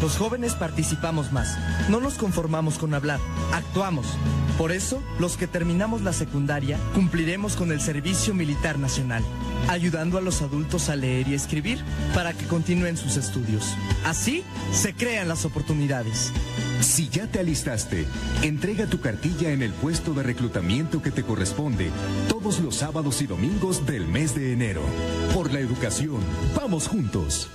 Los jóvenes participamos más. No nos conformamos con hablar, actuamos. Por eso, los que terminamos la secundaria cumpliremos con el Servicio Militar Nacional, ayudando a los adultos a leer y escribir para que continúen sus estudios. Así se crean las oportunidades. Si ya te alistaste, entrega tu cartilla en el puesto de reclutamiento que te corresponde todos los sábados y domingos del mes de enero. Por la educación, vamos juntos.